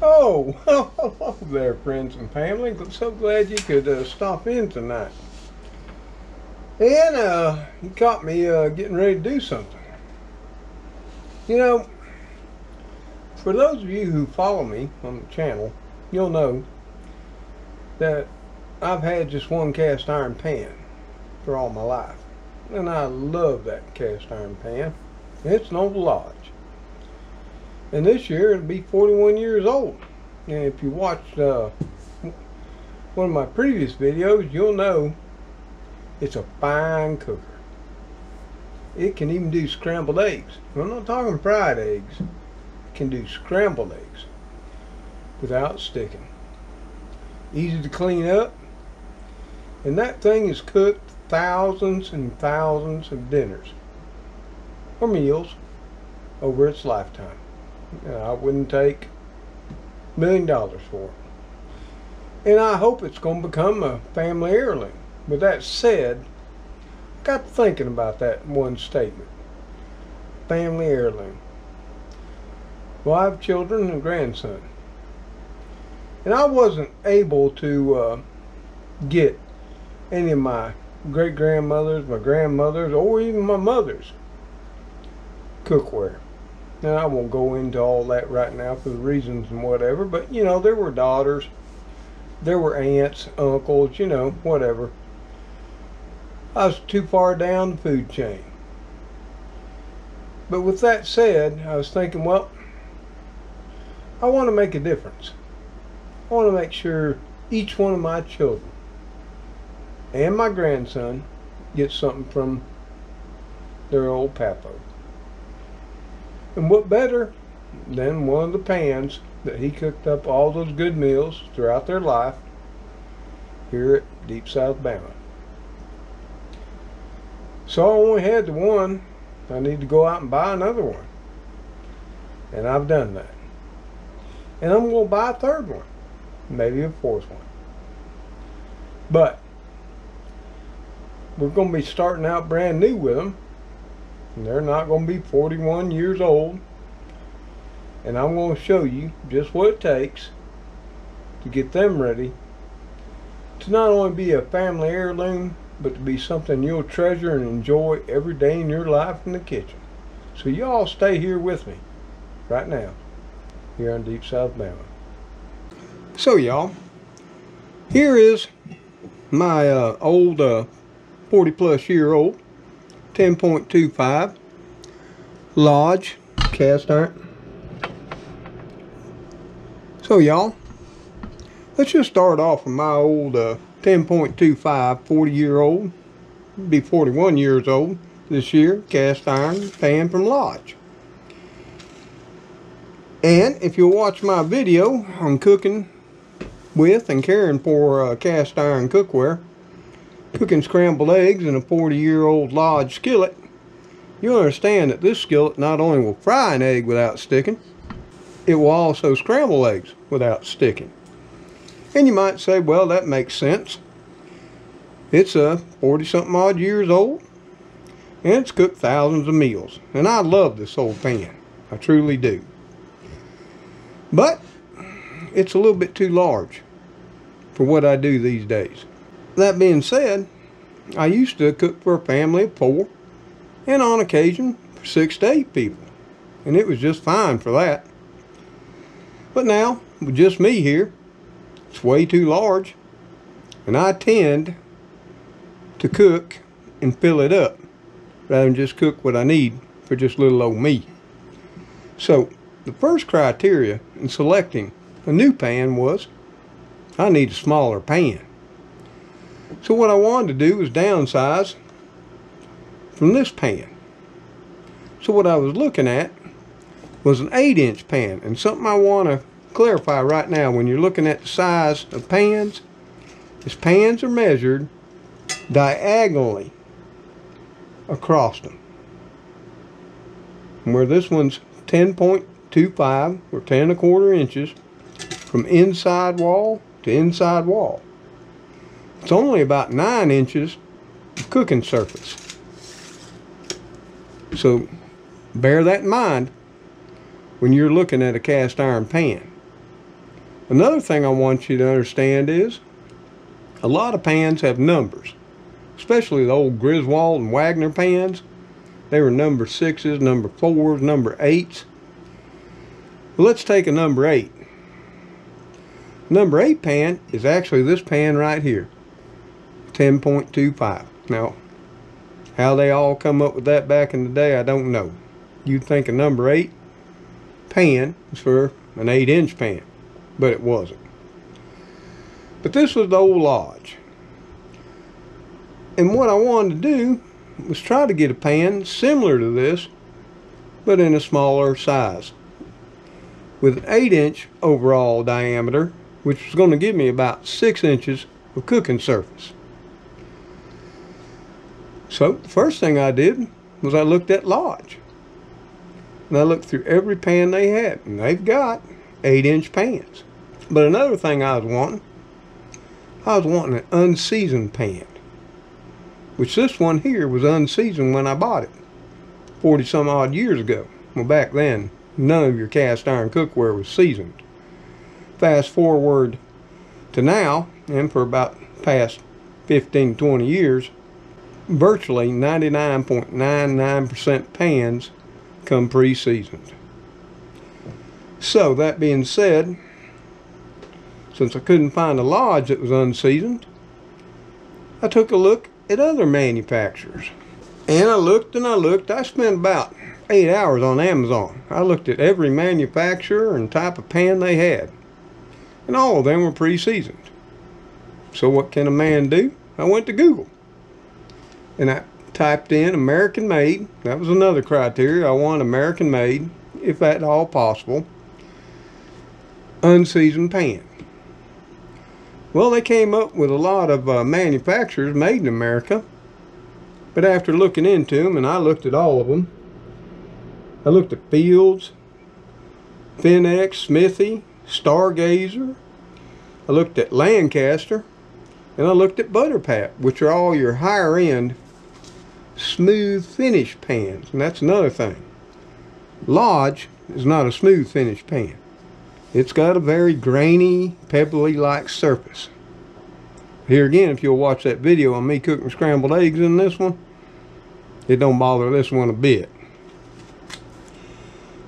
Oh, hello there, friends and family. I'm so glad you could uh, stop in tonight. And uh, you caught me uh, getting ready to do something. You know, for those of you who follow me on the channel, you'll know that I've had just one cast iron pan for all my life. And I love that cast iron pan. It's an old Lodge. And this year it'll be 41 years old. And if you watched uh, one of my previous videos, you'll know it's a fine cooker. It can even do scrambled eggs. I'm not talking fried eggs. It can do scrambled eggs without sticking. Easy to clean up. And that thing has cooked thousands and thousands of dinners or meals over its lifetime. I wouldn't take a million dollars for it. And I hope it's going to become a family heirloom. With that said, I got thinking about that one statement. Family heirloom. Well, I have children and a grandson. And I wasn't able to uh, get any of my great grandmothers, my grandmothers, or even my mother's cookware. Now, I won't go into all that right now for the reasons and whatever, but you know, there were daughters, there were aunts, uncles, you know, whatever. I was too far down the food chain. But with that said, I was thinking, well, I want to make a difference. I want to make sure each one of my children and my grandson gets something from their old papo. And what better than one of the pans that he cooked up all those good meals throughout their life here at Deep South Bama. So I only had the one. I need to go out and buy another one. And I've done that. And I'm going to buy a third one. Maybe a fourth one. But we're going to be starting out brand new with them. They're not going to be 41 years old. And I'm going to show you just what it takes to get them ready to not only be a family heirloom, but to be something you'll treasure and enjoy every day in your life in the kitchen. So y'all stay here with me right now here on Deep South Bama. So y'all, here is my uh, old uh, 40 plus year old 10.25 Lodge cast iron. So y'all, let's just start off with my old uh, 10.25 40 year old, be 41 years old this year, cast iron pan from Lodge. And if you'll watch my video on cooking with and caring for uh, cast iron cookware, cooking scrambled eggs in a 40 year old Lodge skillet, you'll understand that this skillet not only will fry an egg without sticking, it will also scramble eggs without sticking. And you might say, well, that makes sense. It's a 40 something odd years old and it's cooked thousands of meals. And I love this old pan. I truly do. But it's a little bit too large for what I do these days. That being said, I used to cook for a family of four and on occasion for six to eight people. And it was just fine for that. But now, with just me here, it's way too large. And I tend to cook and fill it up rather than just cook what I need for just little old me. So the first criteria in selecting a new pan was I need a smaller pan. So what I wanted to do was downsize from this pan. So what I was looking at was an 8 inch pan and something I want to clarify right now when you're looking at the size of pans is pans are measured diagonally across them. And where this one's 10.25 or 10 and a quarter inches from inside wall to inside wall. It's only about nine inches cooking surface. So bear that in mind when you're looking at a cast iron pan. Another thing I want you to understand is a lot of pans have numbers, especially the old Griswold and Wagner pans. They were number sixes, number fours, number eights. Well, let's take a number eight. Number eight pan is actually this pan right here, 10.25. Now, how they all come up with that back in the day, I don't know. You'd think a number eight pan was for an eight inch pan, but it wasn't. But this was the old lodge. And what I wanted to do was try to get a pan similar to this, but in a smaller size. With an 8 inch overall diameter, which was going to give me about 6 inches of cooking surface. So the first thing I did was I looked at Lodge. And I looked through every pan they had, and they've got 8 inch pans. But another thing I was wanting, I was wanting an unseasoned pan which this one here was unseasoned when I bought it 40 some odd years ago. Well, back then, none of your cast iron cookware was seasoned. Fast forward to now, and for about past 15 20 years, virtually 99.99% pans come pre-seasoned. So, that being said, since I couldn't find a lodge that was unseasoned, I took a look at other manufacturers. And I looked and I looked. I spent about eight hours on Amazon. I looked at every manufacturer and type of pan they had. And all of them were pre-seasoned. So what can a man do? I went to Google. And I typed in American made. That was another criteria. I want American made, if at all possible. Unseasoned pan. Well, they came up with a lot of uh, manufacturers made in America. But after looking into them, and I looked at all of them, I looked at Fields, Finex, Smithy, Stargazer. I looked at Lancaster, and I looked at Butterpat, which are all your higher end smooth finish pans. And that's another thing. Lodge is not a smooth finish pan. It's got a very grainy, pebbly-like surface. Here again, if you'll watch that video on me cooking scrambled eggs in this one, it don't bother this one a bit.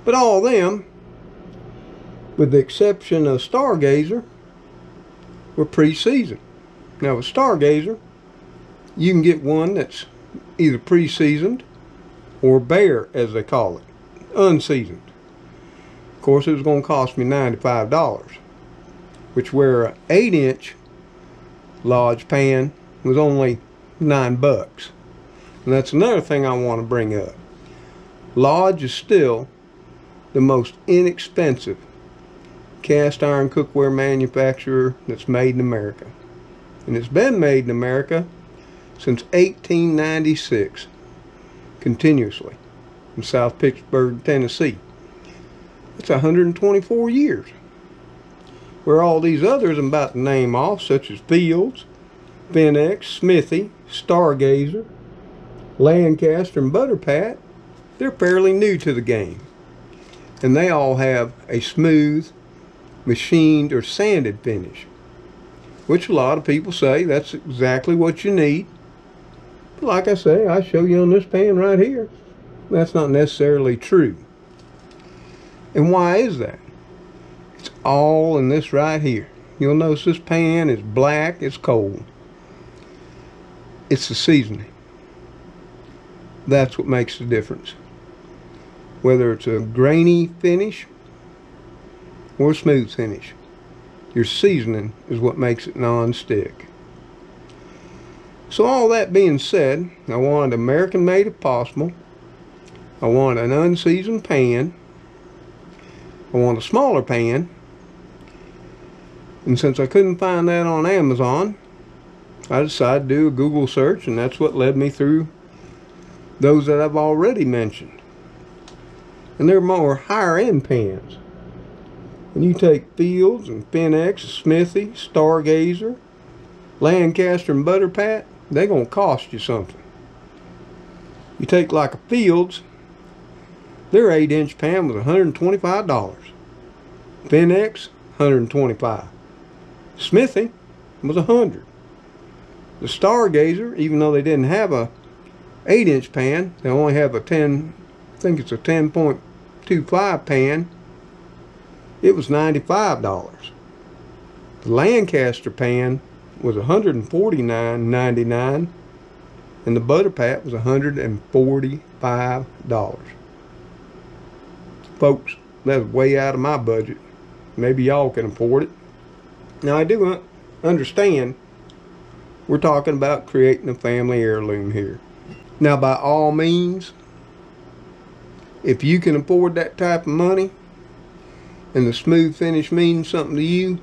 But all them, with the exception of Stargazer, were pre-seasoned. Now with Stargazer, you can get one that's either pre-seasoned or bare, as they call it, unseasoned. Of course, it was going to cost me $95, which where an 8 inch Lodge pan was only 9 bucks. And that's another thing I want to bring up. Lodge is still the most inexpensive cast iron cookware manufacturer that's made in America. And it's been made in America since 1896, continuously, in South Pittsburg, Tennessee. That's 124 years. Where all these others I'm about to name off, such as Fields, Finex, Smithy, Stargazer, Lancaster, and Butterpat, they're fairly new to the game. And they all have a smooth, machined, or sanded finish. Which a lot of people say that's exactly what you need. Like I say, I show you on this pan right here. That's not necessarily true. And why is that? It's all in this right here. You'll notice this pan is black, it's cold. It's the seasoning. That's what makes the difference. Whether it's a grainy finish or a smooth finish, your seasoning is what makes it non-stick. So all that being said, I wanted American made if possible. I want an unseasoned pan I want a smaller pan. And since I couldn't find that on Amazon, I decided to do a Google search and that's what led me through those that I've already mentioned. And they're more higher end pans. And you take Fields and Finex, Smithy, Stargazer, Lancaster and Butterpat, they're going to cost you something. You take like a Fields, their 8 inch pan was $125. Finex, 125. Smithy was 100. The Stargazer, even though they didn't have a 8 inch pan, they only have a 10, I think it's a 10.25 pan, it was $95. The Lancaster pan was $149.99 and the butter pat was $145. Folks, that's way out of my budget. Maybe y'all can afford it. Now I do understand we're talking about creating a family heirloom here. Now by all means, if you can afford that type of money and the smooth finish means something to you,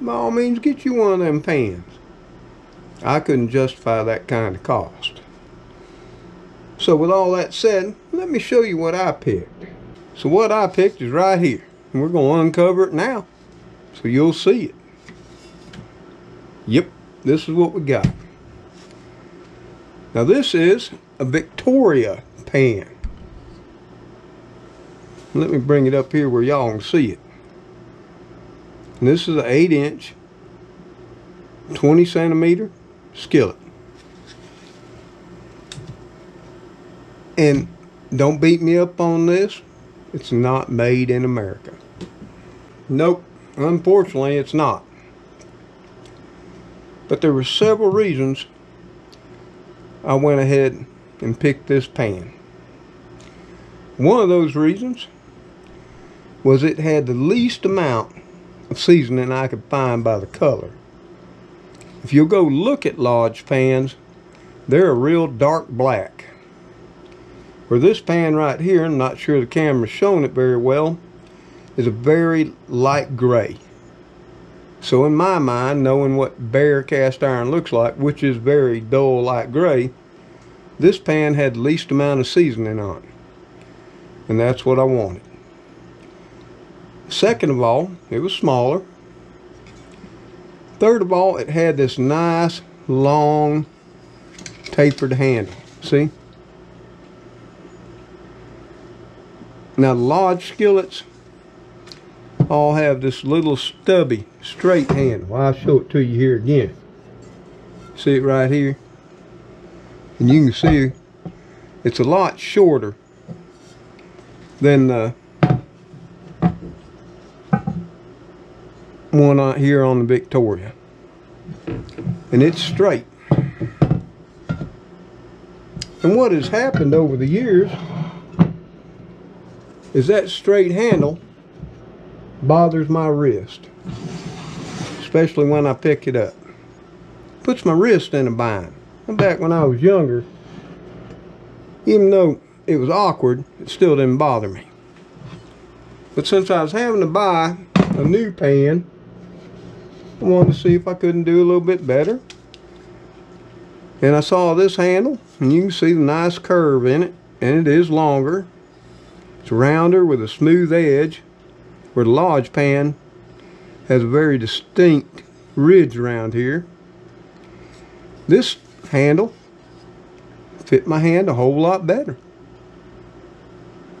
by all means get you one of them pans. I couldn't justify that kind of cost. So with all that said, let me show you what I picked. So what I picked is right here. And we're going to uncover it now. So you'll see it. Yep, this is what we got. Now this is a Victoria pan. Let me bring it up here where y'all can see it. And this is an 8 inch, 20 centimeter skillet. And don't beat me up on this. It's not made in America. Nope, unfortunately it's not. But there were several reasons I went ahead and picked this pan. One of those reasons was it had the least amount of seasoning I could find by the color. If you'll go look at Lodge pans, they're a real dark black. For this pan right here, I'm not sure the camera's showing it very well, is a very light gray. So in my mind, knowing what bare cast iron looks like, which is very dull light gray, this pan had least amount of seasoning on it. And that's what I wanted. Second of all, it was smaller. Third of all, it had this nice, long, tapered handle. See? Now, the Lodge skillets all have this little stubby, straight handle. I'll show it to you here again. See it right here? And you can see it's a lot shorter than the one out here on the Victoria. And it's straight. And what has happened over the years is that straight handle bothers my wrist. Especially when I pick it up. Puts my wrist in a bind. And back when I was younger, even though it was awkward, it still didn't bother me. But since I was having to buy a new pan, Wanted to see if I couldn't do a little bit better. And I saw this handle, and you can see the nice curve in it, and it is longer. It's rounder with a smooth edge, where the Lodge pan has a very distinct ridge around here. This handle fit my hand a whole lot better.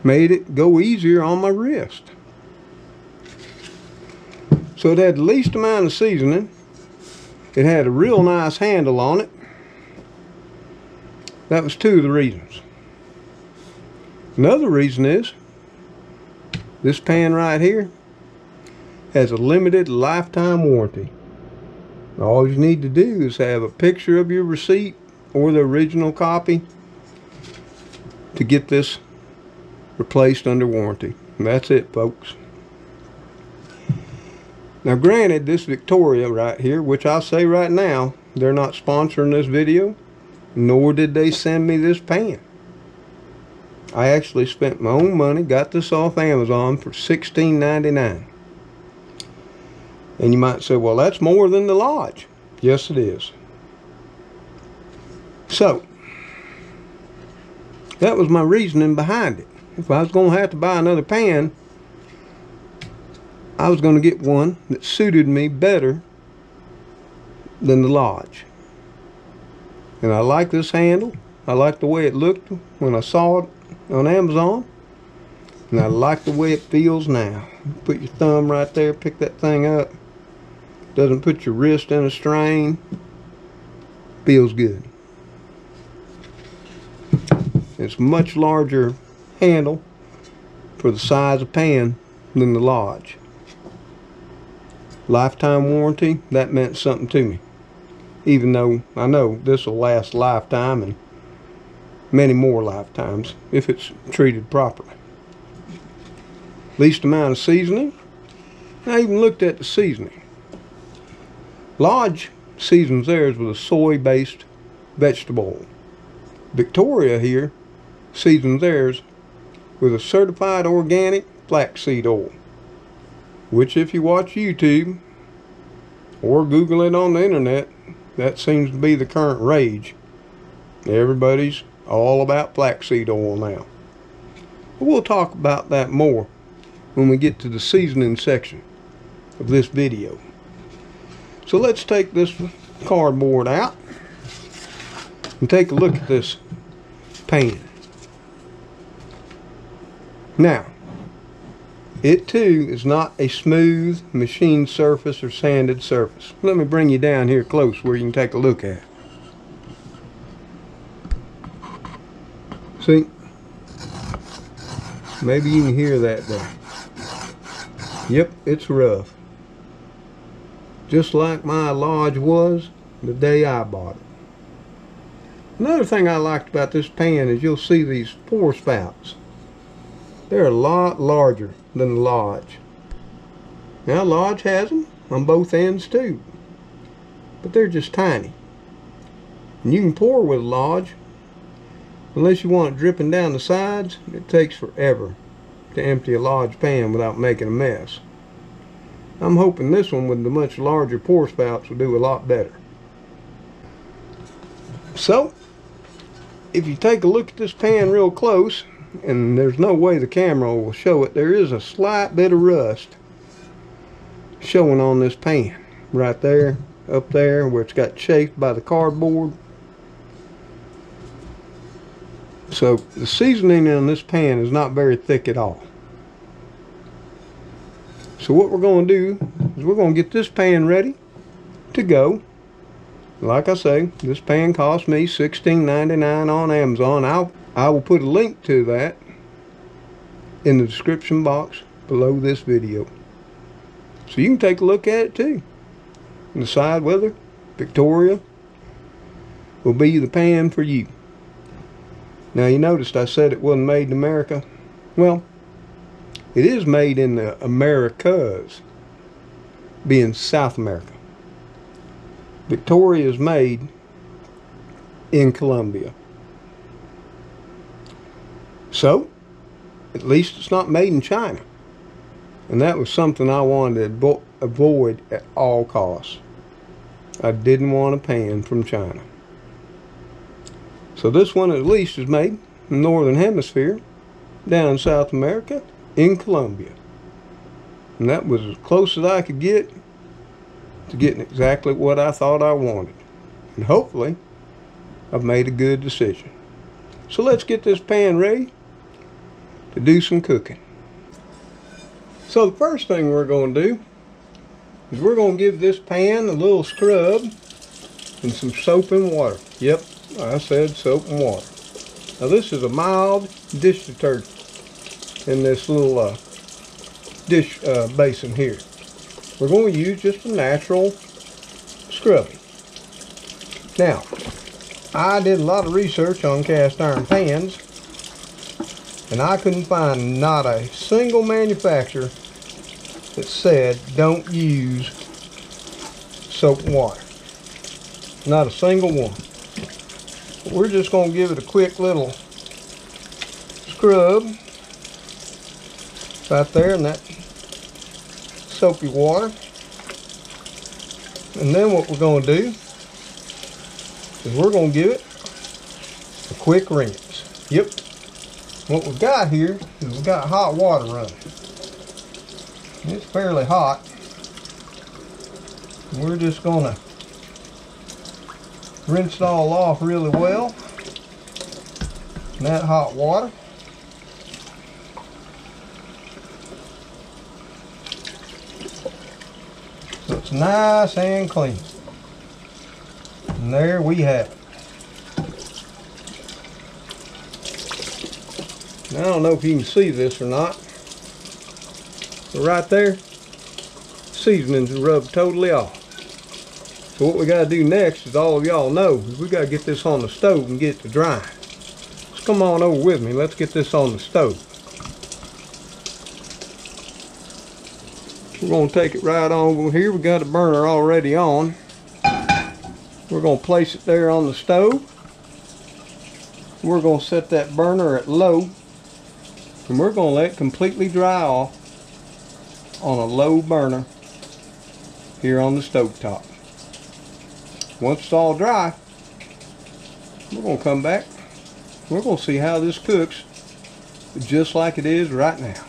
Made it go easier on my wrist. So it had the least amount of seasoning. It had a real nice handle on it. That was two of the reasons. Another reason is this pan right here has a limited lifetime warranty. All you need to do is have a picture of your receipt or the original copy to get this replaced under warranty. And that's it, folks. Now granted, this Victoria right here, which I'll say right now, they're not sponsoring this video, nor did they send me this pan. I actually spent my own money, got this off Amazon for $16.99. And you might say, well, that's more than the Lodge. Yes, it is. So, that was my reasoning behind it. If I was going to have to buy another pan, I was going to get one that suited me better than the Lodge. And I like this handle. I like the way it looked when I saw it on Amazon. And I like the way it feels now. Put your thumb right there, pick that thing up. Doesn't put your wrist in a strain. Feels good. It's much larger handle for the size of pan than the Lodge. Lifetime warranty, that meant something to me. Even though I know this will last lifetime and many more lifetimes if it's treated properly. Least amount of seasoning. I even looked at the seasoning. Lodge seasons theirs with a soy-based vegetable oil. Victoria here seasons theirs with a certified organic flaxseed oil. Which if you watch YouTube or Google it on the internet, that seems to be the current rage. Everybody's all about flaxseed oil now. But we'll talk about that more when we get to the seasoning section of this video. So let's take this cardboard out and take a look at this pan. Now, it too is not a smooth machine surface or sanded surface. Let me bring you down here close where you can take a look at. See? Maybe you can hear that there. Yep, it's rough. Just like my Lodge was the day I bought it. Another thing I liked about this pan is you'll see these pour spouts. They're a lot larger than the Lodge. Now Lodge has them on both ends too. But they're just tiny. And you can pour with a Lodge Unless you want it dripping down the sides, it takes forever to empty a Lodge pan without making a mess. I'm hoping this one with the much larger pour spouts will do a lot better. So, if you take a look at this pan real close, and there's no way the camera will show it, there is a slight bit of rust showing on this pan. Right there, up there, where it's got chafed by the cardboard. So the seasoning in this pan is not very thick at all. So what we're going to do is we're going to get this pan ready to go. Like I say, this pan cost me $16.99 on Amazon. I'll, I will put a link to that in the description box below this video. So you can take a look at it too. And decide whether Victoria will be the pan for you. Now you noticed I said it wasn't made in America. Well, it is made in the Americas, being South America. Victoria is made in Colombia. So, at least it's not made in China. And that was something I wanted to avoid at all costs. I didn't want a pan from China. So this one at least is made in the Northern Hemisphere, down in South America, in Colombia. And that was as close as I could get to getting exactly what I thought I wanted. And hopefully, I've made a good decision. So let's get this pan ready to do some cooking. So the first thing we're going to do is we're going to give this pan a little scrub and some soap and water. Yep, I said soap and water. Now this is a mild dish detergent in this little uh, dish uh, basin here. We're going to use just a natural scrubbing. Now, I did a lot of research on cast iron pans and I couldn't find not a single manufacturer that said don't use soap and water. Not a single one we're just going to give it a quick little scrub right there in that soapy water. And then what we're going to do is we're going to give it a quick rinse. Yep. What we've got here is we've got hot water running. It's fairly hot. We're just going to rinse it all off really well in that hot water. So it's nice and clean. And there we have it. Now, I don't know if you can see this or not. But right there, seasoning's rubbed totally off. So what we gotta do next, as all of y'all know, is we gotta get this on the stove and get it to dry. Let's come on over with me. Let's get this on the stove. We're gonna take it right over here. We got a burner already on. We're gonna place it there on the stove. We're gonna set that burner at low and we're going to let it completely dry off on a low burner here on the stove top. Once it's all dry, we're going to come back. We're going to see how this cooks just like it is right now.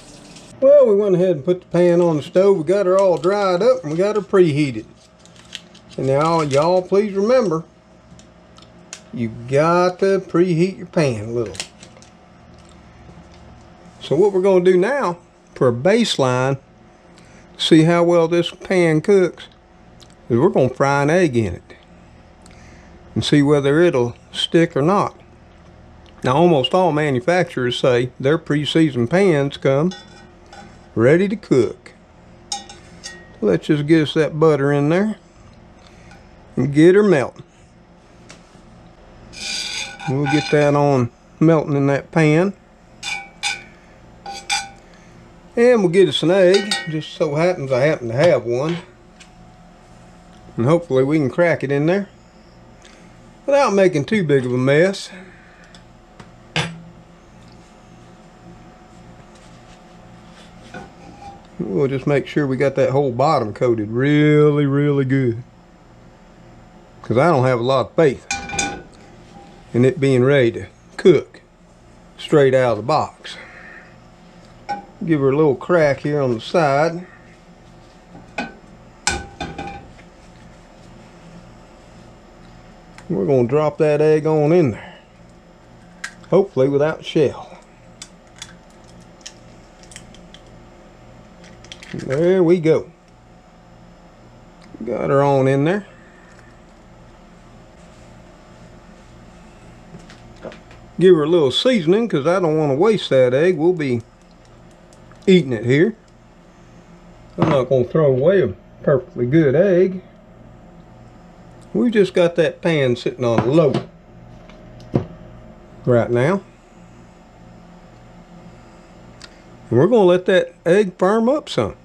Well, we went ahead and put the pan on the stove. We got her all dried up and we got her preheated. And now, y'all please remember, you got to preheat your pan a little. So what we're going to do now, for a baseline, see how well this pan cooks, is we're going to fry an egg in it. And see whether it'll stick or not. Now almost all manufacturers say their pre-seasoned pans come ready to cook. Let's just get us that butter in there and get her melting. We'll get that on melting in that pan. And we'll get an egg. Just so happens I happen to have one. And hopefully we can crack it in there. Without making too big of a mess. We'll just make sure we got that whole bottom coated really, really good. Because I don't have a lot of faith in it being ready to cook straight out of the box give her a little crack here on the side. We're going to drop that egg on in there. Hopefully without shell. There we go. Got her on in there. Give her a little seasoning because I don't want to waste that egg. We'll be eating it here. I'm not going to throw away a perfectly good egg. We've just got that pan sitting on low right now. And we're going to let that egg firm up some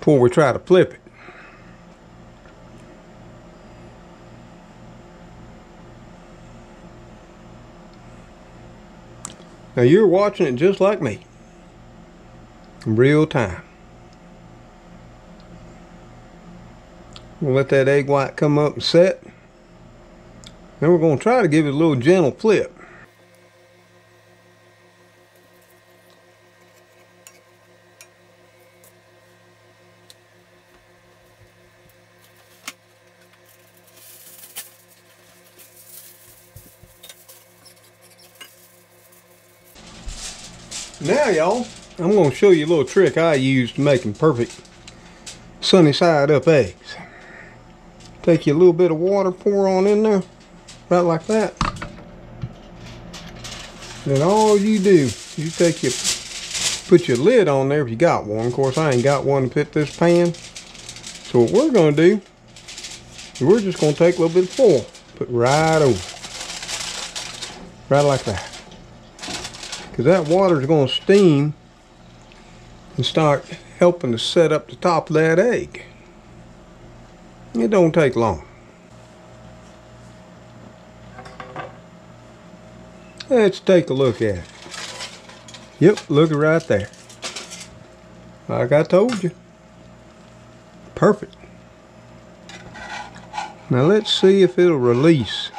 before we try to flip it. Now you're watching it just like me real time. We'll let that egg white come up and set. Then we're going to try to give it a little gentle flip. Now y'all, I'm going to show you a little trick I use to making perfect sunny side up eggs. Take you a little bit of water, pour on in there, right like that. Then all you do, is you take your, put your lid on there if you got one. Of course, I ain't got one to fit this pan. So what we're going to do, we're just going to take a little bit of foil, put right over, right like that. Because that water is going to steam and start helping to set up the top of that egg. It don't take long. Let's take a look at it. Yep, look right there. Like I told you. Perfect. Now let's see if it'll release.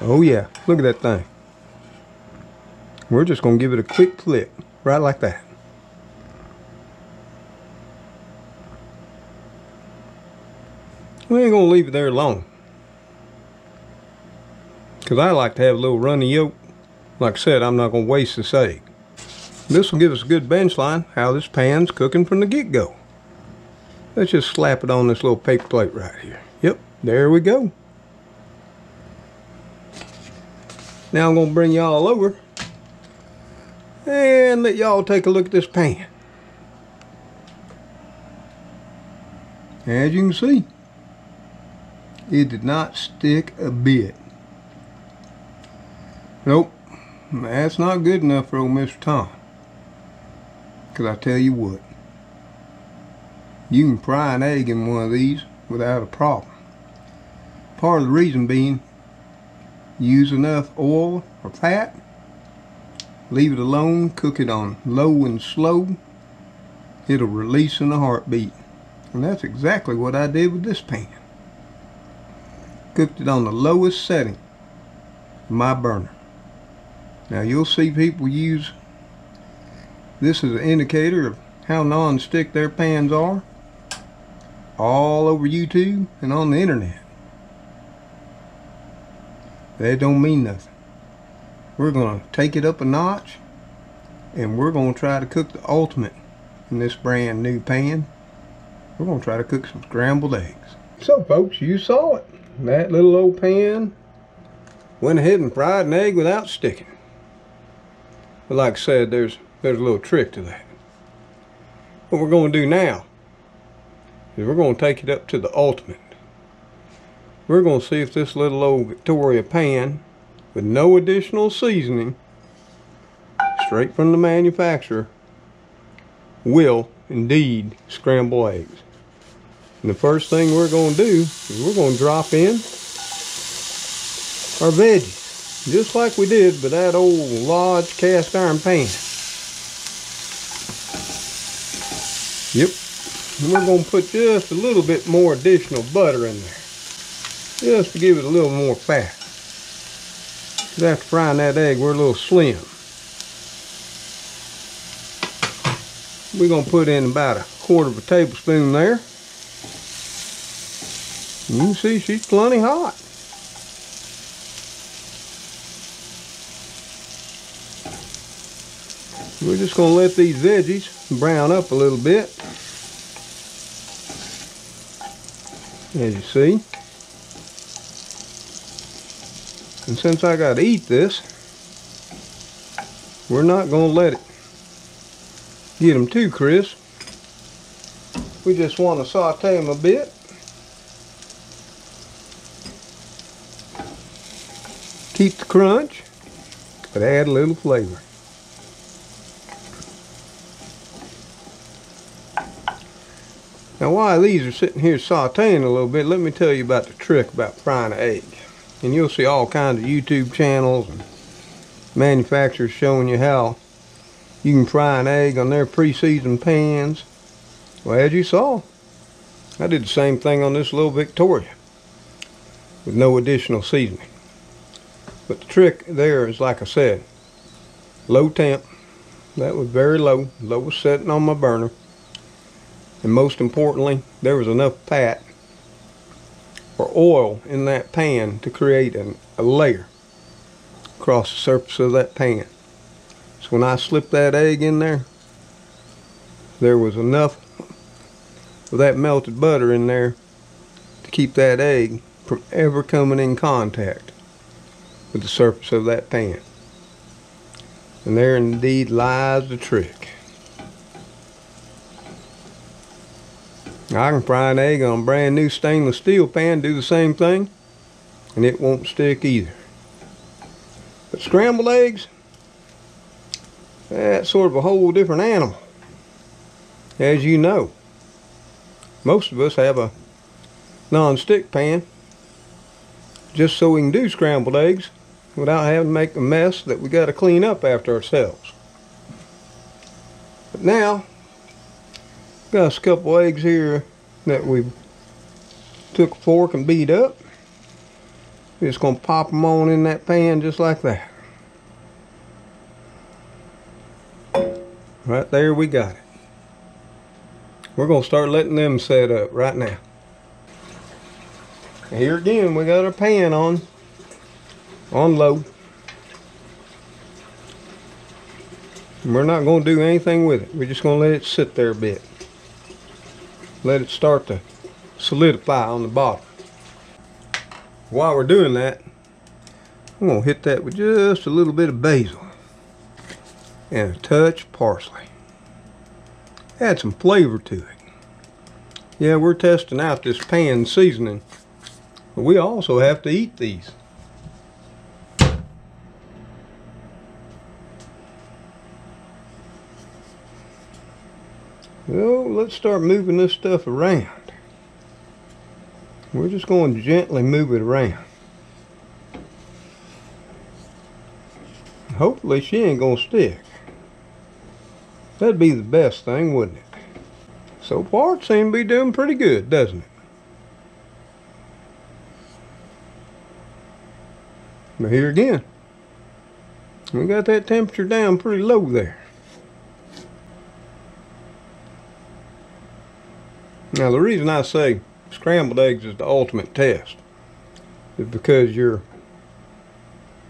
Oh yeah, look at that thing. We're just going to give it a quick flip, right like that. Ain't gonna leave it there long. Cause I like to have a little runny yolk. Like I said, I'm not gonna waste this egg. This will give us a good bench line how this pan's cooking from the get-go. Let's just slap it on this little paper plate right here. Yep, there we go. Now I'm going to bring y'all over and let y'all take a look at this pan. As you can see, it did not stick a bit. Nope, that's not good enough for old Mr. Tom. Because I tell you what, you can fry an egg in one of these without a problem. Part of the reason being, use enough oil or fat, leave it alone, cook it on low and slow, it'll release in a heartbeat. And that's exactly what I did with this pan. Cooked it on the lowest setting my burner. Now you'll see people use this is an indicator of how non-stick their pans are all over YouTube and on the internet. That don't mean nothing. We're going to take it up a notch and we're going to try to cook the ultimate in this brand new pan. We're to try to cook some scrambled eggs. So folks, you saw it. That little old pan went ahead and fried an egg without sticking. But like I said, there's there's a little trick to that. What we're going to do now is we're going to take it up to the ultimate. We're going to see if this little old Victoria pan with no additional seasoning, straight from the manufacturer, will indeed scramble eggs. And the first thing we're going to do is we're going to drop in our veggies, just like we did with that old Lodge cast iron pan. Yep. And we're going to put just a little bit more additional butter in there. Just to give it a little more fat. Because after frying that egg, we're a little slim. We're going to put in about a quarter of a tablespoon there. You can see she's plenty hot. We're just going to let these veggies brown up a little bit. As you see. And since I got to eat this, we're not going to let it get them too crisp. We just want to saute them a bit. Keep the crunch, but add a little flavor. Now while these are sitting here sauteing a little bit, let me tell you about the trick about frying an egg. And you'll see all kinds of YouTube channels and manufacturers showing you how you can fry an egg on their pre-seasoned pans. Well, as you saw, I did the same thing on this little Victoria with no additional seasoning. But the trick there is, like I said, low temp. That was very low. Low was setting on my burner. And most importantly, there was enough fat or oil in that pan to create an, a layer across the surface of that pan. So when I slipped that egg in there, there was enough of that melted butter in there to keep that egg from ever coming in contact with the surface of that pan. And there indeed lies the trick. I can fry an egg on a brand new stainless steel pan, do the same thing, and it won't stick either. But scrambled eggs, that's sort of a whole different animal. As you know, most of us have a non-stick pan just so we can do scrambled eggs without having to make a mess that we got to clean up after ourselves. But now, got a couple eggs here that we took a fork and beat up. We're just going to pop them on in that pan just like that. Right there we got it. We're going to start letting them set up right now. Here again, we got our pan on, on low. We're not going to do anything with it. We're just going to let it sit there a bit. let it start to solidify on the bottom. While we're doing that, I'm gonna hit that with just a little bit of basil and a touch parsley. Add some flavor to it. Yeah, we're testing out this pan seasoning, but we also have to eat these. Well, let's start moving this stuff around. We're just going to gently move it around. Hopefully she ain't going to stick. That'd be the best thing, wouldn't it? So far it seems to be doing pretty good, doesn't it? But here again, we got that temperature down pretty low there. Now the reason I say scrambled eggs is the ultimate test is because you're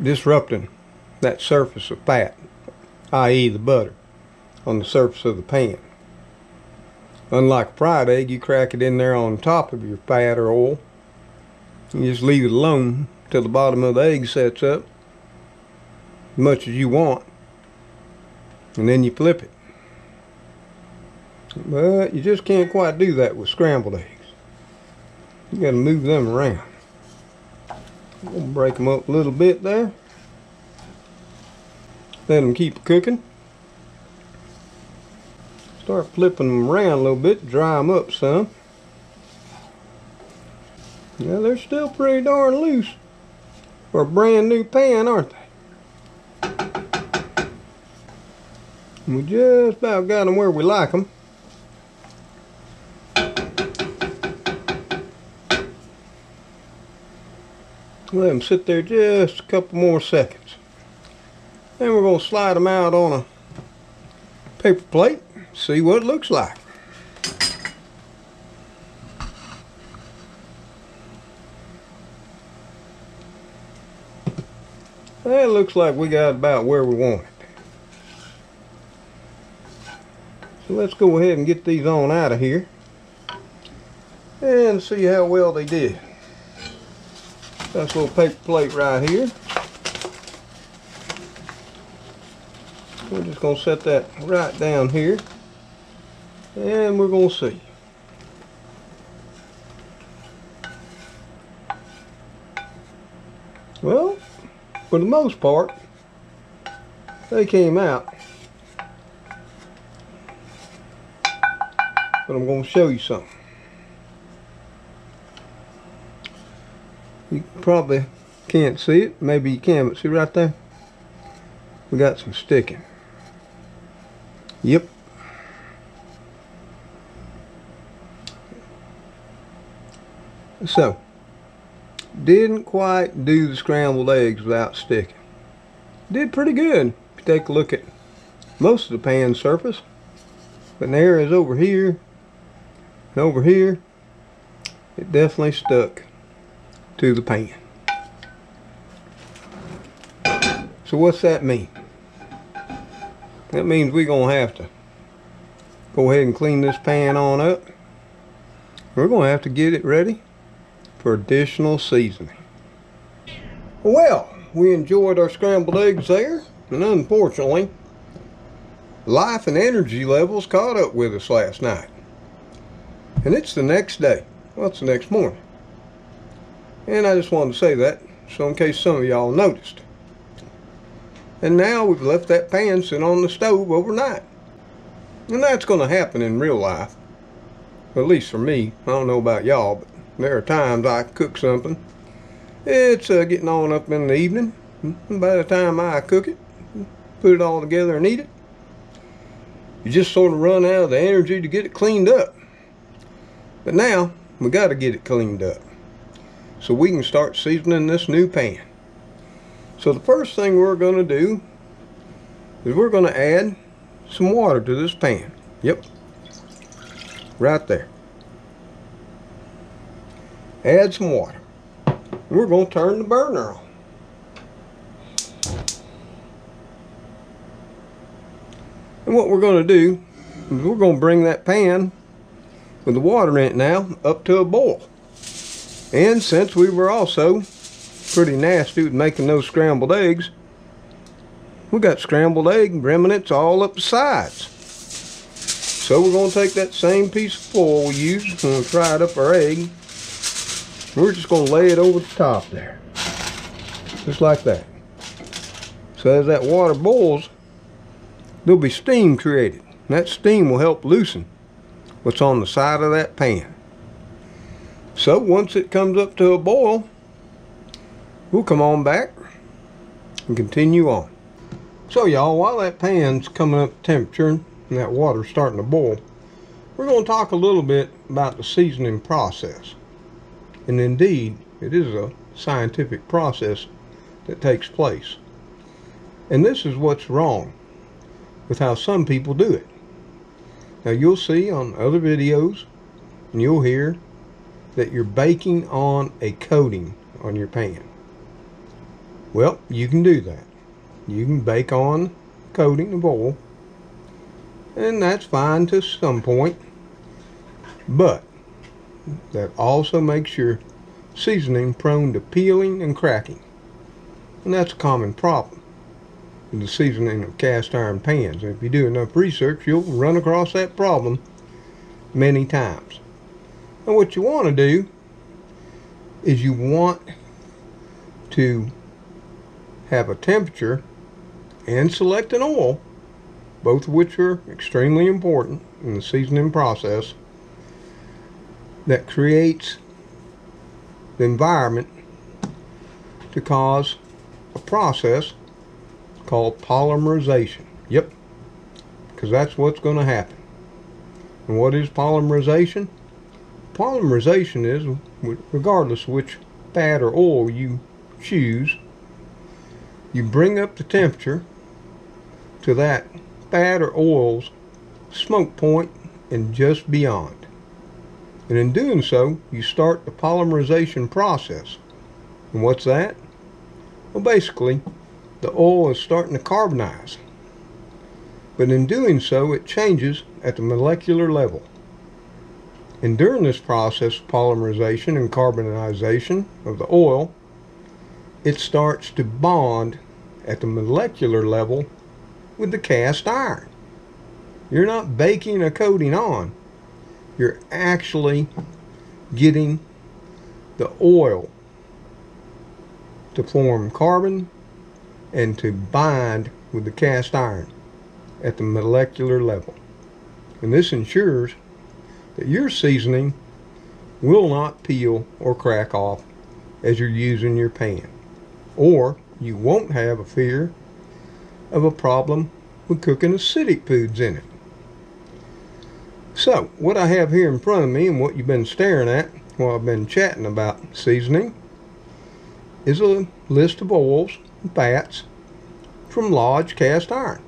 disrupting that surface of fat, i.e. the butter, on the surface of the pan. Unlike a fried egg, you crack it in there on top of your fat or oil. You just leave it alone till the bottom of the egg sets up as much as you want and then you flip it. But you just can't quite do that with scrambled eggs. You got to move them around. We'll break them up a little bit there. Let them keep cooking. Start flipping them around a little bit, dry them up some. Yeah, they're still pretty darn loose for a brand new pan, aren't they? We just about got them where we like them. Let them sit there just a couple more seconds. Then we're going to slide them out on a paper plate, see what it looks like. That looks like we got about where we want it. So let's go ahead and get these on out of here and see how well they did. Got a little paper plate right here. We're just going to set that right down here. And we're going to see. Well, for the most part, they came out. But I'm going to show you something. You probably can't see it. Maybe you can, but see right there? We got some sticking. Yep. So, didn't quite do the scrambled eggs without sticking. Did pretty good if you take a look at most of the pan surface. But there is over here and over here, it definitely stuck to the pan. So what's that mean? That means we're going to have to go ahead and clean this pan on up. We're going to have to get it ready for additional seasoning. Well, we enjoyed our scrambled eggs there, and unfortunately, life and energy levels caught up with us last night. And it's the next day. Well, it's the next morning. And I just wanted to say that, so in case some of y'all noticed. And now we've left that pan sit on the stove overnight. And that's going to happen in real life. At least for me. I don't know about y'all, but there are times I cook something. It's uh, getting on up in the evening. And by the time I cook it, put it all together and eat it, you just sort of run out of the energy to get it cleaned up. But now, we got to get it cleaned up so we can start seasoning this new pan. So the first thing we're going to do is we're going to add some water to this pan. Yep. Right there. Add some water. We're going to turn the burner on. And what we're going to do is we're going to bring that pan with the water in it now up to a boil. And since we were also pretty nasty with making those scrambled eggs, we got scrambled egg remnants all up the sides. So we're going to take that same piece of foil we used when we fried up our egg. We're just going to lay it over the top there. Just like that. So as that water boils, there'll be steam created. And that steam will help loosen what's on the side of that pan. So once it comes up to a boil, we'll come on back and continue on. So y'all, while that pan's coming up temperature and that water's starting to boil, we're going to talk a little bit about the seasoning process. And indeed, it is a scientific process that takes place. And this is what's wrong with how some people do it. Now you'll see on other videos and you'll hear that you're baking on a coating on your pan. Well, you can do that. You can bake on coating of oil and that's fine to some point. But that also makes your seasoning prone to peeling and cracking. And that's a common problem with the seasoning of cast iron pans. And if you do enough research, you'll run across that problem many times. And what you want to do is you want to have a temperature and select an oil, both of which are extremely important in the seasoning process, that creates the environment to cause a process called polymerization. Yep, because that's what's going to happen. And what is polymerization? Polymerization is, regardless which fat or oil you choose, you bring up the temperature to that fat or oil's smoke point and just beyond. And in doing so, you start the polymerization process. And what's that? Well, basically, the oil is starting to carbonize. But in doing so, it changes at the molecular level. And during this process of polymerization and carbonization of the oil, it starts to bond at the molecular level with the cast iron. You're not baking a coating on. You're actually getting the oil to form carbon and to bind with the cast iron at the molecular level. And this ensures that your seasoning will not peel or crack off as you're using your pan. Or you won't have a fear of a problem with cooking acidic foods in it. So, what I have here in front of me and what you've been staring at while I've been chatting about seasoning is a list of oils and fats from Lodge Cast Iron.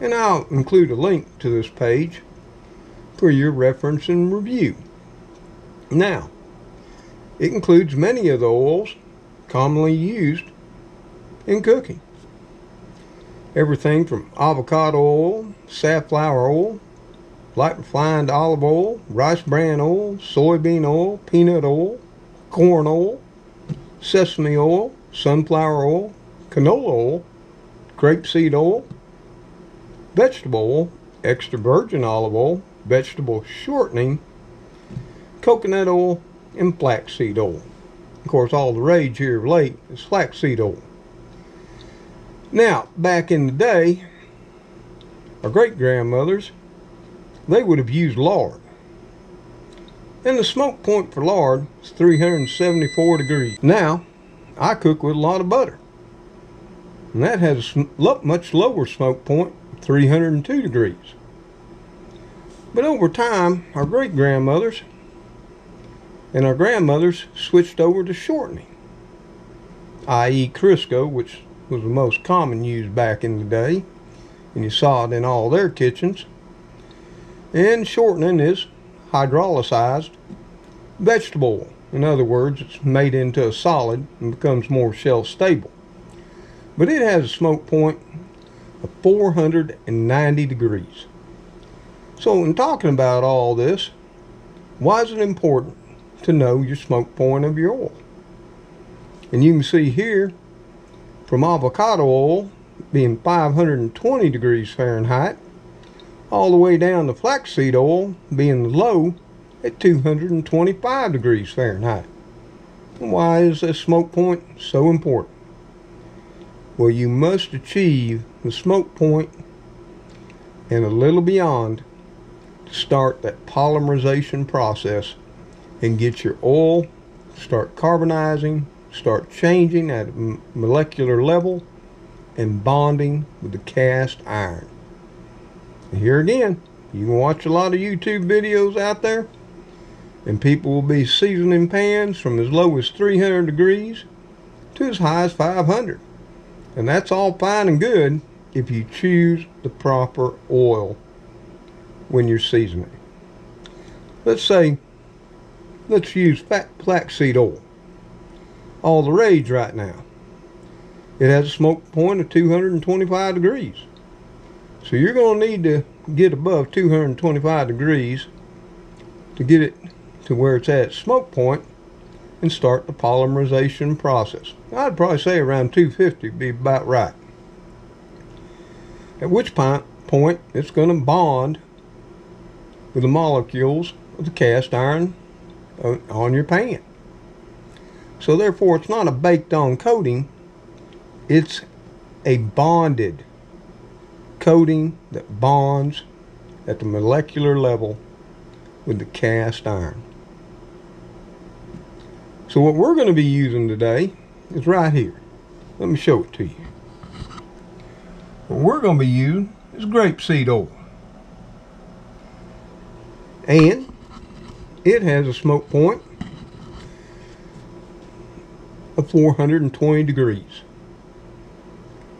And I'll include a link to this page for your reference and review. Now, it includes many of the oils commonly used in cooking. Everything from avocado oil, safflower oil, light refined olive oil, rice bran oil, soybean oil, peanut oil, corn oil, sesame oil, sunflower oil, canola oil, grapeseed oil, vegetable oil, extra virgin olive oil, vegetable shortening, coconut oil, and flaxseed oil. Of course, all the rage here of late is flaxseed oil. Now, back in the day, our great grandmothers, they would have used lard. And the smoke point for lard is 374 degrees. Now, I cook with a lot of butter. And that has a much lower smoke point, 302 degrees. But over time, our great grandmothers and our grandmothers switched over to shortening, i.e., Crisco, which was the most common used back in the day, and you saw it in all their kitchens. And shortening is hydrolyzed vegetable oil. In other words, it's made into a solid and becomes more shelf stable. But it has a smoke point of 490 degrees. So in talking about all this, why is it important to know your smoke point of your oil? And you can see here from avocado oil being 520 degrees Fahrenheit all the way down to flaxseed oil being low at 225 degrees Fahrenheit. And why is this smoke point so important? Well, you must achieve the smoke point and a little beyond start that polymerization process and get your oil start carbonizing, start changing at a molecular level and bonding with the cast iron. And here again, you can watch a lot of YouTube videos out there and people will be seasoning pans from as low as 300 degrees to as high as 500. And that's all fine and good if you choose the proper oil when you're seasoning. Let's say, let's use flaxseed oil. All the rage right now. It has a smoke point of 225 degrees. So you're going to need to get above 225 degrees to get it to where it's at smoke point and start the polymerization process. I'd probably say around 250 would be about right. At which point, point it's going to bond with the molecules of the cast iron uh, on your pan. So therefore it's not a baked on coating, it's a bonded coating that bonds at the molecular level with the cast iron. So what we're going to be using today is right here. Let me show it to you. What we're going to be using is grapeseed oil. And it has a smoke point of 420 degrees.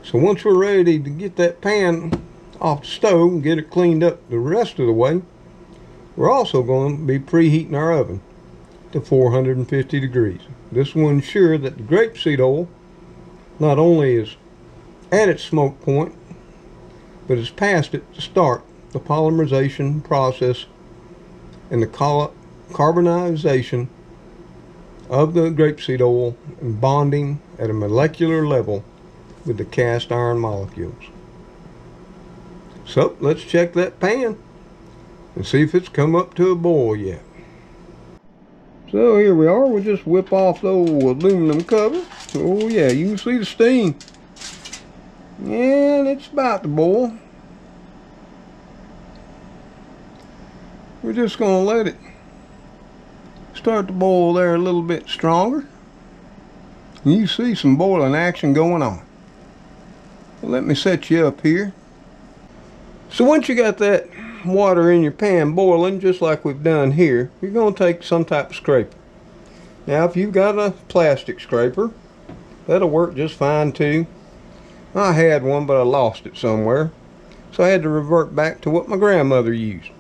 So once we're ready to get that pan off the stove and get it cleaned up the rest of the way, we're also going to be preheating our oven to 450 degrees. This will ensure that the grapeseed oil not only is at its smoke point, but is past it to start the polymerization process and the carbonization of the grapeseed oil and bonding at a molecular level with the cast iron molecules. So let's check that pan and see if it's come up to a boil yet. So here we are, we'll just whip off the old aluminum cover. Oh yeah, you can see the steam. And it's about to boil. We're just gonna let it start to boil there a little bit stronger. You see some boiling action going on. Let me set you up here. So once you got that water in your pan boiling, just like we've done here, you're going to take some type of scraper. Now, if you've got a plastic scraper, that'll work just fine too. I had one, but I lost it somewhere. So I had to revert back to what my grandmother used.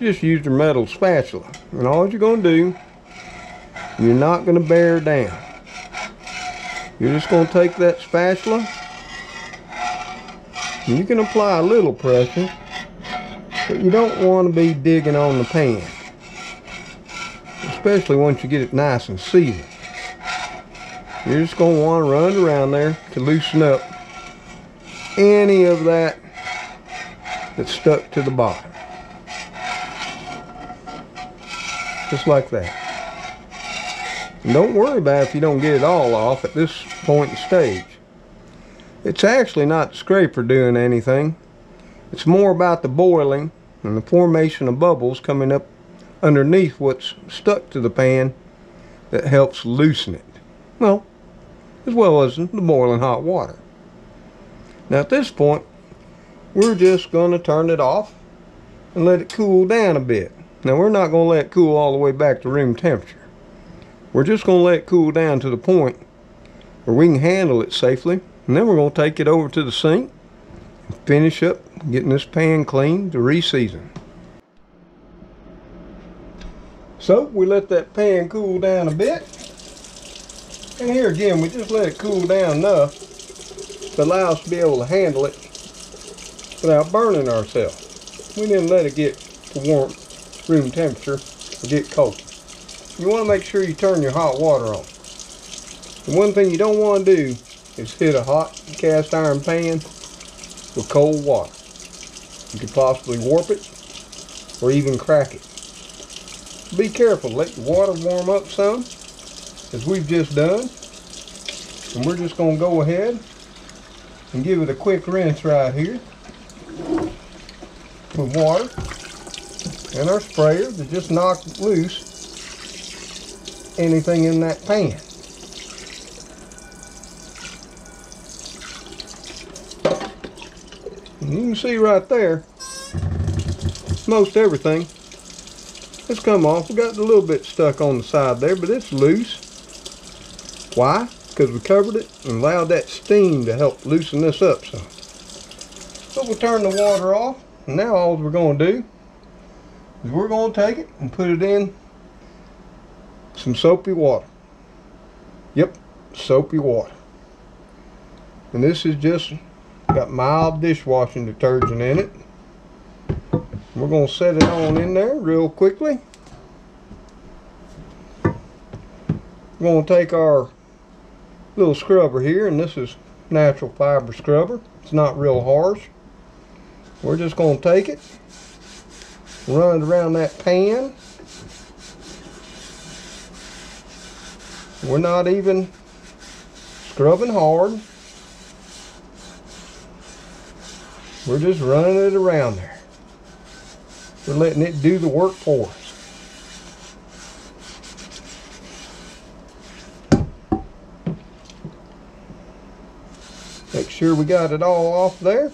Just use your metal spatula. And all you're going to do, you're not going to bear down. You're just going to take that spatula, and you can apply a little pressure but you don't want to be digging on the pan. Especially once you get it nice and seasoned. You're just going to want to run around there to loosen up any of that that's stuck to the bottom. Just like that. And don't worry about if you don't get it all off at this point in stage. It's actually not the scraper doing anything. It's more about the boiling and the formation of bubbles coming up underneath what's stuck to the pan that helps loosen it. Well, as well as the boiling hot water. Now at this point, we're just going to turn it off and let it cool down a bit. Now we're not going to let it cool all the way back to room temperature. We're just going to let it cool down to the point where we can handle it safely. And then we're going to take it over to the sink and finish up getting this pan clean to reseason. So we let that pan cool down a bit. And here again, we just let it cool down enough to allow us to be able to handle it without burning ourselves. We didn't let it get warm room temperature will get cold. You want to make sure you turn your hot water on. The one thing you don't want to do is hit a hot cast iron pan with cold water. You could possibly warp it or even crack it. Be careful, let the water warm up some, as we've just done. And we're just going to go ahead and give it a quick rinse right here with water and our sprayer to just knock loose anything in that pan. And you can see right there, most everything has come off. We got a little bit stuck on the side there, but it's loose. Why? Because we covered it and allowed that steam to help loosen this up some. So we'll turn the water off. And now all we're going to do is we're going to take it and put it in some soapy water. Yep, soapy water. And this is just got mild dishwashing detergent in it. We're going to set it on in there real quickly. We're going to take our little scrubber here, and this is natural fiber scrubber. It's not real harsh. We're just going to take it, run around that pan. We're not even scrubbing hard. We're just running it around there. We're letting it do the work for us. Make sure we got it all off there.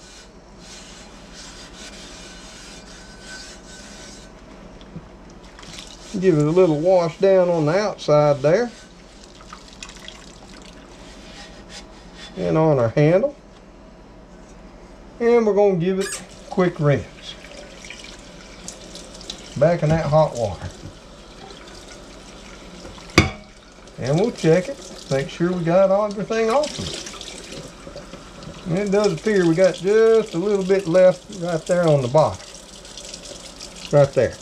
Give it a little wash down on the outside there. And on our handle. And we're going to give it a quick rinse. Back in that hot water. And we'll check it. Make sure we got everything off of it. And it does appear we got just a little bit left right there on the bottom. Right there.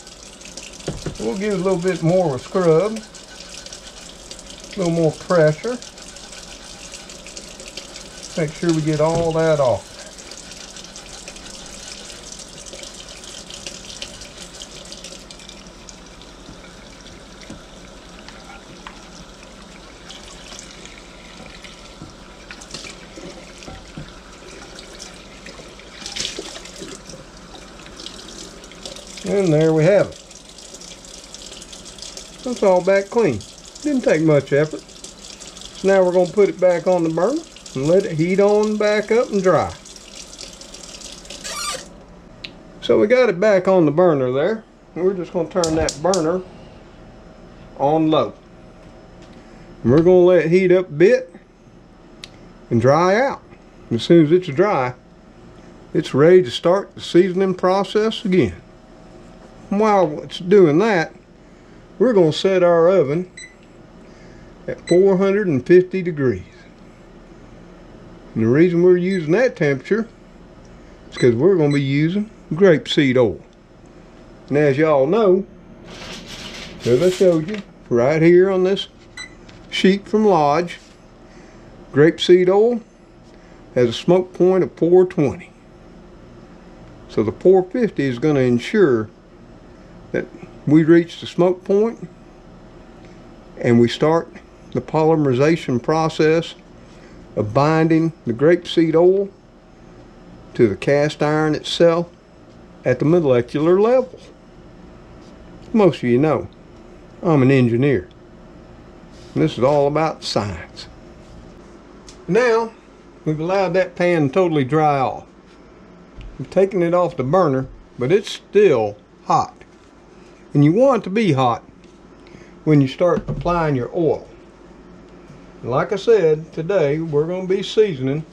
We'll give it a little bit more of a scrub. A little more pressure. Make sure we get all that off. And there we have it. It's all back clean. Didn't take much effort. So now we're going to put it back on the burner and let it heat on back up and dry. So we got it back on the burner there. We're just going to turn that burner on low. And we're going to let it heat up a bit and dry out. As soon as it's dry, it's ready to start the seasoning process again. And while it's doing that, we're going to set our oven at 450 degrees. And the reason we're using that temperature is because we're going to be using grapeseed oil. And as y'all know, as I showed you, right here on this sheet from Lodge, grapeseed oil has a smoke point of 420. So the 450 is going to ensure that we reach the smoke point and we start the polymerization process of binding the grapeseed oil to the cast iron itself at the molecular level. Most of you know, I'm an engineer. This is all about science. Now, we've allowed that pan to totally dry off. We've taken it off the burner, but it's still hot. And you want it to be hot when you start applying your oil. Like I said, today we're going to be seasoning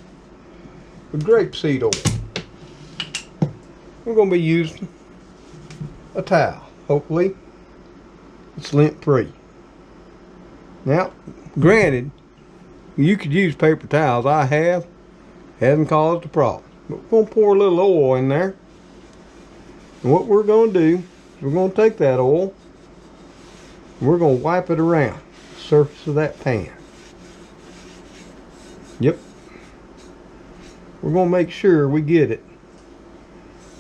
with grapeseed oil. We're going to be using a towel. Hopefully it's lint free. Now, granted, you could use paper towels. I have. Hasn't caused a problem. But we're going to pour a little oil in there. And what we're going to do we're going to take that oil We're going to wipe it around the surface of that pan. Yep. We're going to make sure we get it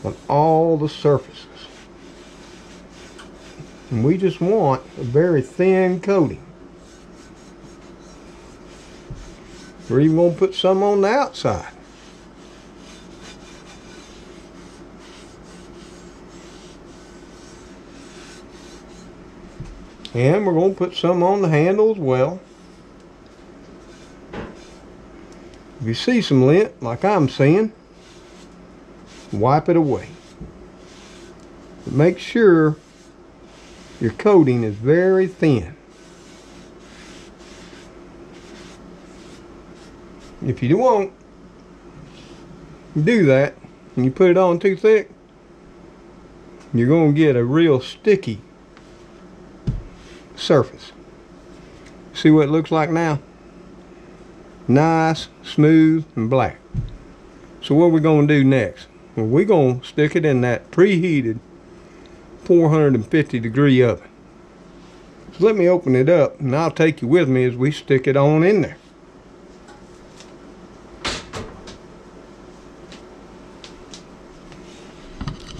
on all the surfaces. And we just want a very thin coating. We're even going to put some on the outside. And we're going to put some on the handle as well. If you see some lint, like I'm seeing, wipe it away. But make sure your coating is very thin. If you won't do that and you put it on too thick, you're going to get a real sticky surface. See what it looks like now? Nice, smooth, and black. So what we're we going to do next? Well, we're going to stick it in that preheated 450 degree oven. So let me open it up and I'll take you with me as we stick it on in there.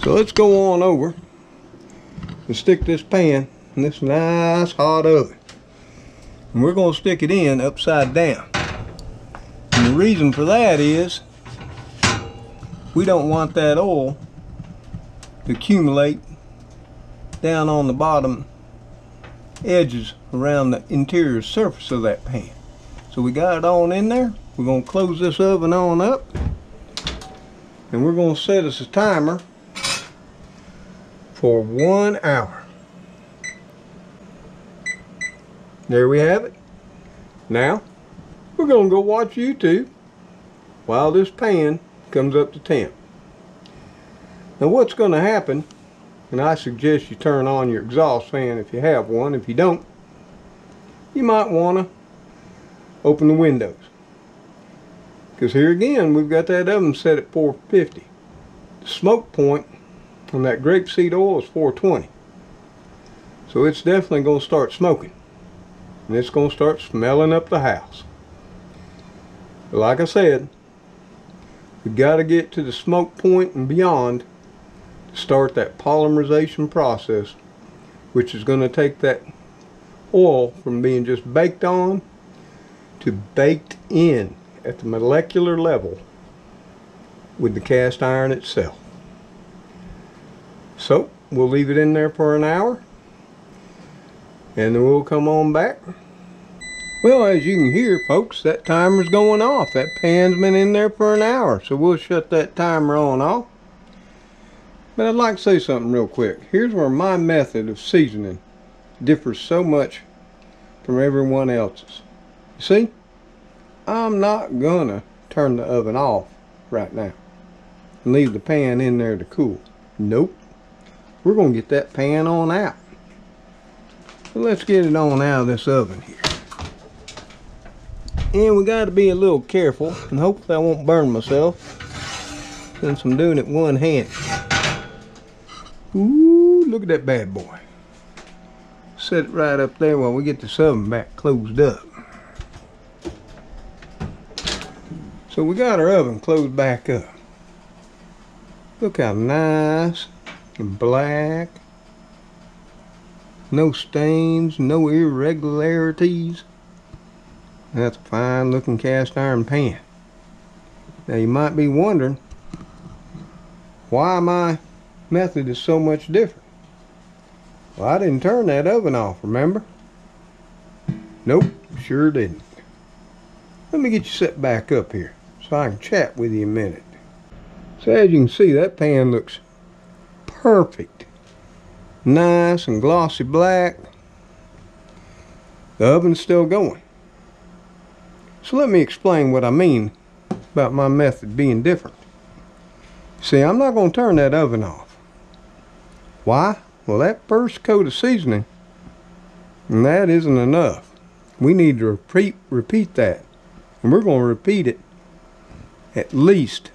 So let's go on over and stick this pan this nice hot oven. And we're going to stick it in upside down. And the reason for that is we don't want that oil to accumulate down on the bottom edges around the interior surface of that pan. So we got it on in there. We're going to close this oven on up. And we're going to set us a timer for one hour. There we have it. Now, we're going to go watch YouTube while this pan comes up to temp. Now what's going to happen, and I suggest you turn on your exhaust fan if you have one. If you don't, you might want to open the windows. Because here again, we've got that oven set at 450. The smoke point on that grapeseed oil is 420. So it's definitely going to start smoking. And it's going to start smelling up the house. Like I said, we've got to get to the smoke point and beyond to start that polymerization process, which is going to take that oil from being just baked on to baked in at the molecular level with the cast iron itself. So we'll leave it in there for an hour and then we'll come on back. Well, as you can hear, folks, that timer's going off. That pan's been in there for an hour, so we'll shut that timer on off. But I'd like to say something real quick. Here's where my method of seasoning differs so much from everyone else's. You see, I'm not gonna turn the oven off right now and leave the pan in there to cool. Nope. We're going to get that pan on out. Let's get it on out of this oven here. And we got to be a little careful and hopefully I won't burn myself since I'm doing it one hand. Ooh, look at that bad boy. Set it right up there while we get this oven back closed up. So we got our oven closed back up. Look how nice and black. No stains, no irregularities. That's a fine looking cast iron pan. Now you might be wondering why my method is so much different. Well, I didn't turn that oven off, remember? Nope, sure didn't. Let me get you set back up here so I can chat with you a minute. So as you can see, that pan looks perfect. Nice and glossy black. The oven's still going. So let me explain what I mean about my method being different. See, I'm not going to turn that oven off. Why? Well, that first coat of seasoning, and that isn't enough. We need to repeat, repeat that. And we're going to repeat it at least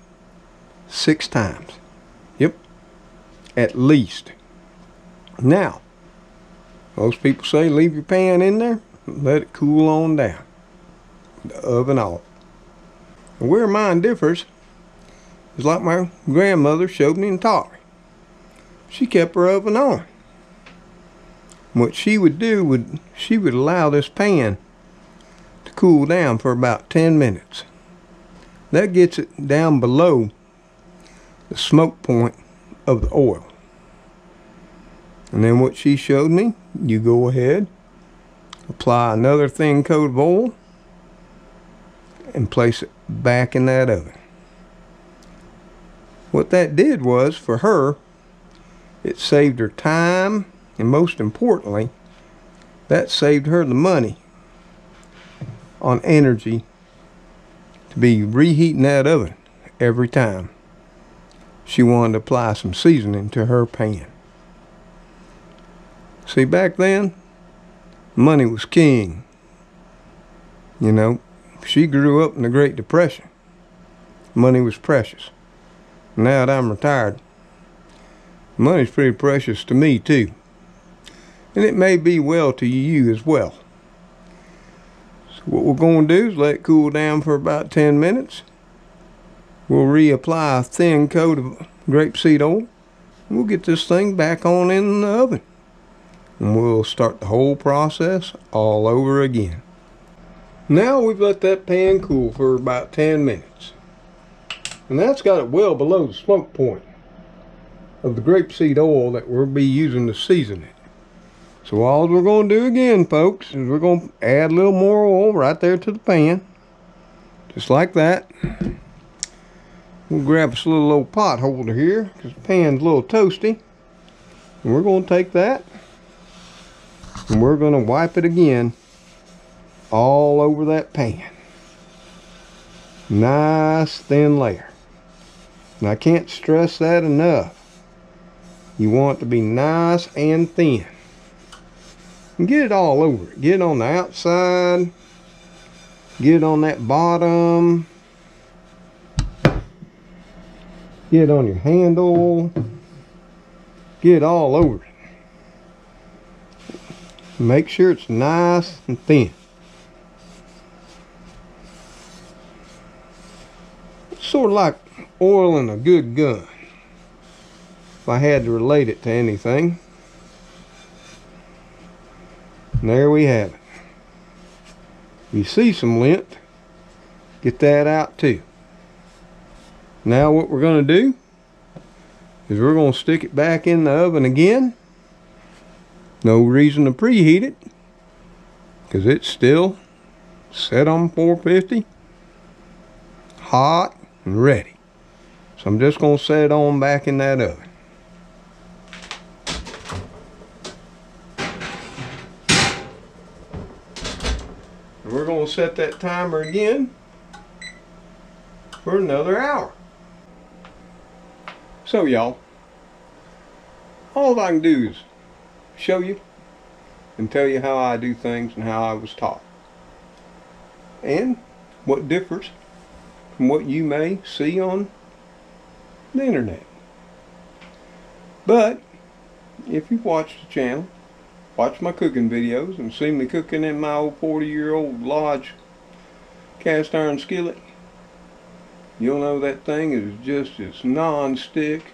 six times Yep, at least. Now, Most people say leave your pan in there, let it cool on down. The oven off. Where mine differs is like my grandmother showed me and taught me. She kept her oven on. What she would do would she would allow this pan to cool down for about 10 minutes. That gets it down below the smoke point of the oil. And then what she showed me, you go ahead, apply another thin coat of oil, and place it back in that oven. What that did was, for her, it saved her time, and most importantly, that saved her the money on energy to be reheating that oven every time she wanted to apply some seasoning to her pan. See, back then, money was king. You know, she grew up in the Great Depression. Money was precious. Now that I'm retired, money's pretty precious to me too. And it may be well to you as well. So what we're going to do is let it cool down for about 10 minutes. We'll reapply a thin coat of grapeseed oil. We'll get this thing back on in the oven and we'll start the whole process all over again. Now we've let that pan cool for about 10 minutes. And that's got it well below the smoke point of the grapeseed oil that we'll be using to season it. So all we're going to do again, folks, is we're going to add a little more oil right there to the pan. Just like that. We'll grab a little old pot holder here because the pan's a little toasty. And we're going to take that and we're going to wipe it again all over that pan. Nice thin layer. And I can't stress that enough. You want it to be nice and thin. And get it all over it. Get it on the outside. Get it on that bottom. Get it on your handle. Get it all over it. Make sure it's nice and thin. It's sort of like oiling a good gun. If I had to relate it to anything. And there we have it. You see some lint, get that out too. Now what we're going to do is we're going to stick it back in the oven again no reason to preheat it because it's still set on 450 hot and ready. So I'm just going to set it on back in that oven. We're going to set that timer again for another hour. So y'all, all I can do is show you and tell you how I do things and how I was taught. And what differs from what you may see on the internet. But if you've watched the channel, watched my cooking videos and seen me cooking in my old 40 year old Lodge cast iron skillet, you'll know that thing is just as non-stick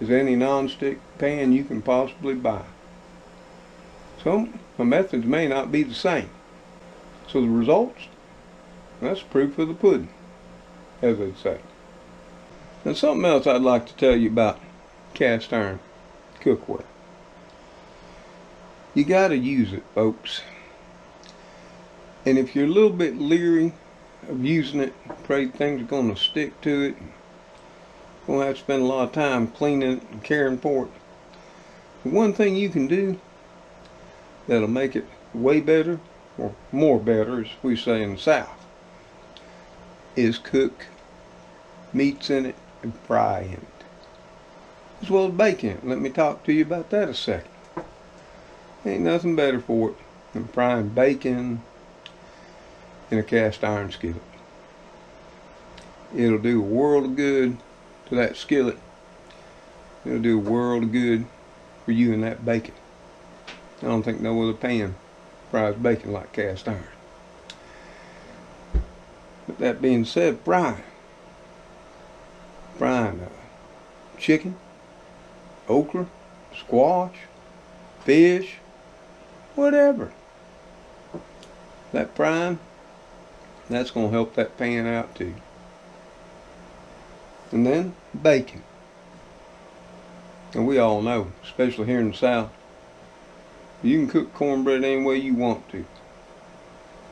as any non-stick pan you can possibly buy. So my methods may not be the same. So the results, that's proof of the pudding, as they'd say. Now something else I'd like to tell you about cast iron cookware. You got to use it, folks. And if you're a little bit leery of using it, afraid things are going to stick to it, going to have to spend a lot of time cleaning it and caring for it. The one thing you can do that'll make it way better or more better as we say in the south is cook meats in it and fry in it as well as bake in it. Let me talk to you about that a second. Ain't nothing better for it than frying bacon in a cast iron skillet. It'll do a world of good to that skillet. It'll do a world of good for you and that bacon I don't think no other pan fries bacon like cast iron. But that being said, frying. Frying uh, chicken, okra, squash, fish, whatever. That frying, that's going to help that pan out too. And then bacon. And we all know, especially here in the South, you can cook cornbread any way you want to.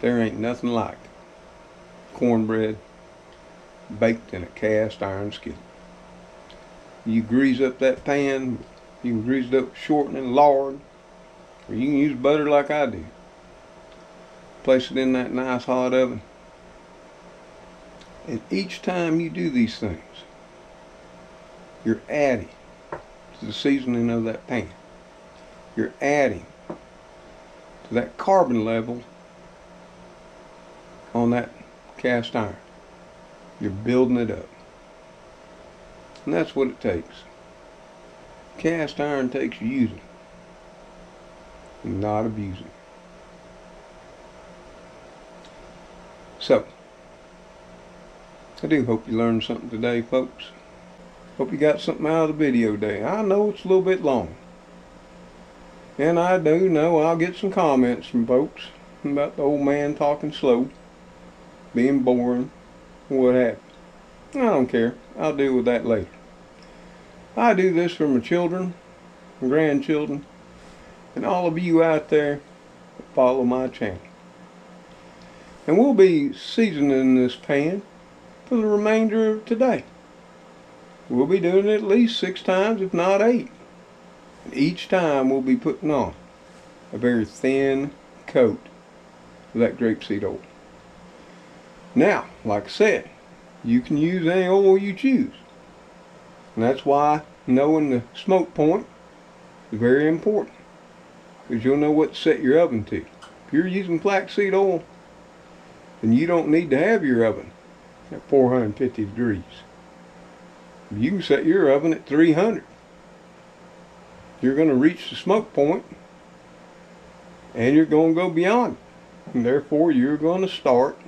There ain't nothing like cornbread baked in a cast iron skillet. You grease up that pan, you can grease it up shortening, lard, or you can use butter like I do. Place it in that nice hot oven. And each time you do these things, you're adding to the seasoning of that pan. You're adding that carbon level on that cast iron. You're building it up. And that's what it takes. Cast iron takes using, not abusing. So, I do hope you learned something today, folks. Hope you got something out of the video today. I know it's a little bit long. And I do know I'll get some comments from folks about the old man talking slow, being boring, what have. I don't care. I'll deal with that later. I do this for my children, my grandchildren, and all of you out there that follow my channel. And we'll be seasoning this pan for the remainder of today. We'll be doing it at least six times, if not eight. Each time we'll be putting on a very thin coat of that grapeseed oil. Now, like I said, you can use any oil you choose. And that's why knowing the smoke point is very important. Because you'll know what to set your oven to. If you're using flaxseed oil, then you don't need to have your oven at 450 degrees you can set your oven at 300. You're going to reach the smoke point and you're going to go beyond. And therefore, you're going to start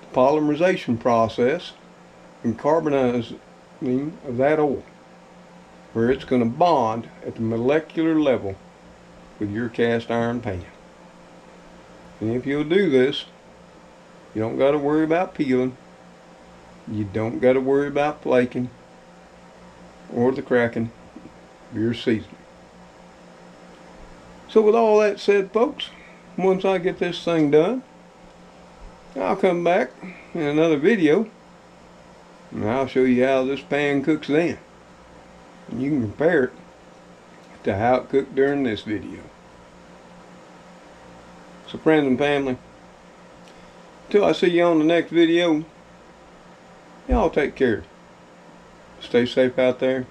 the polymerization process and carbonizing of that oil where it's going to bond at the molecular level with your cast iron pan. And if you'll do this, you don't got to worry about peeling you don't got to worry about flaking or the cracking your seasoning. So with all that said, folks, once I get this thing done, I'll come back in another video and I'll show you how this pan cooks then. And you can compare it to how it cooked during this video. So friends and family, until I see you on the next video, Y'all take care. Stay safe out there.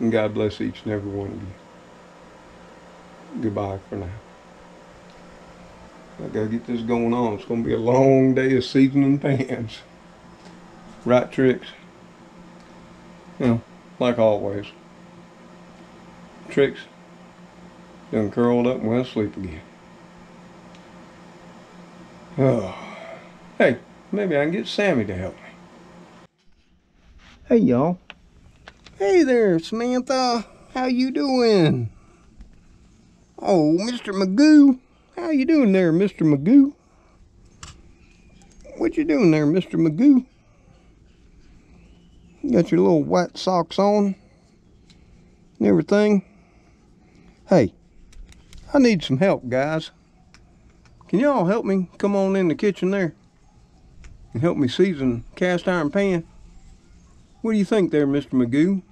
And God bless each and every one of you. Goodbye for now. I gotta get this going on. It's gonna be a long day of seasoning pans. Right tricks. You know, like always. Tricks done curled up and went to sleep again. Oh. Hey, maybe I can get Sammy to help me. Hey y'all. Hey there, Samantha. How you doing? Oh, Mr. Magoo. How you doing there, Mr. Magoo? What you doing there, Mr. Magoo? You got your little white socks on and everything. Hey, I need some help, guys. Can y'all help me come on in the kitchen there and help me season cast iron pan? What do you think there, Mr. Magoo?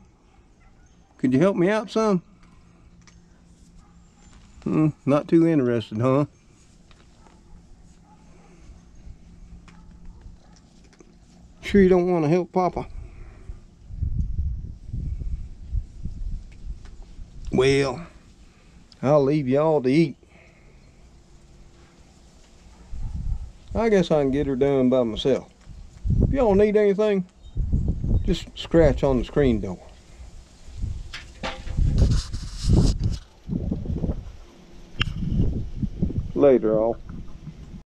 Could you help me out some? Hmm, not too interested, huh? Sure you don't want to help Papa? Well, I'll leave y'all to eat. I guess I can get her done by myself. If y'all need anything, just scratch on the screen door. Later, all.